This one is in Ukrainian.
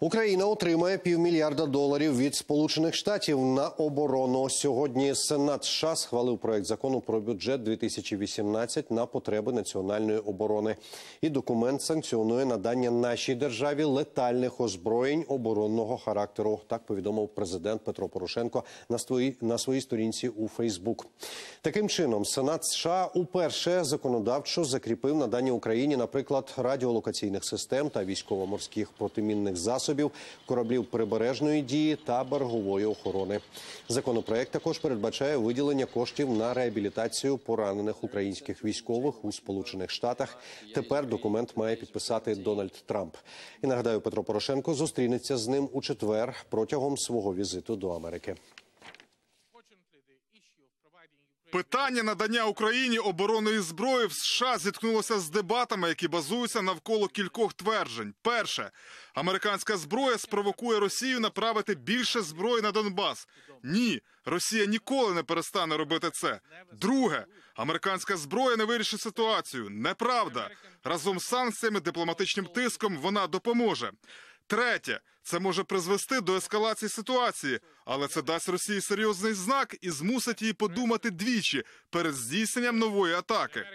Україна отримає півмільярда доларів від Сполучених Штатів на оборону. Сьогодні Сенат США схвалив проект закону про бюджет 2018 на потреби національної оборони. І документ санкціонує надання нашій державі летальних озброєнь оборонного характеру. Так повідомив президент Петро Порошенко на своїй на своїй сторінці у Фейсбук. Таким чином, Сенат США уперше законодавчо закріпив надання Україні, наприклад, радіолокаційних систем та військово-морських протимінних засобів, кораблів прибережної дії та берегової охорони. Законопроект також передбачає виділення коштів на реабілітацію поранених українських військових у Сполучених Штатах. Тепер документ має підписати Дональд Трамп. І нагадаю, Петро Порошенко зустрінеться з ним у четвер протягом свого візиту до Америки. Питання надання Україні оборонної зброї в США зіткнулося з дебатами, які базуються навколо кількох тверджень. Перше, американська зброя спровокує Росію направити більше зброї на Донбас. Ні, Росія ніколи не перестане робити це. Друге, американська зброя не вирішить ситуацію. Неправда. Разом з санкціями, дипломатичним тиском вона допоможе. Третє, це може призвести до ескалації ситуації, але це дасть Росії серйозний знак і змусить її подумати двічі перед здійсненням нової атаки.